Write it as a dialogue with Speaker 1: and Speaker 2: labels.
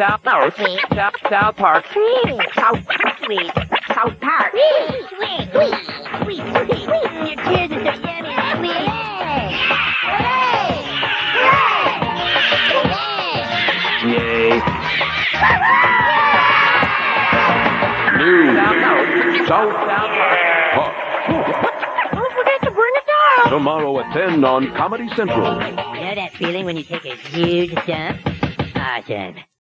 Speaker 1: South Park. South, South Park.
Speaker 2: Sweet. South Sweet. South Park. Sweet. Sweet. Sweet. Sweet. Sweet. Sweet. Your tears are so yummy. Sweet. Hooray! Hooray!
Speaker 3: Yay. New
Speaker 1: South
Speaker 3: South
Speaker 1: South Park.
Speaker 3: Park.
Speaker 2: Don't forget to bring a down.
Speaker 3: Tomorrow at 10 on Comedy Central.
Speaker 2: You know that feeling when you take a huge dump? Ah, awesome.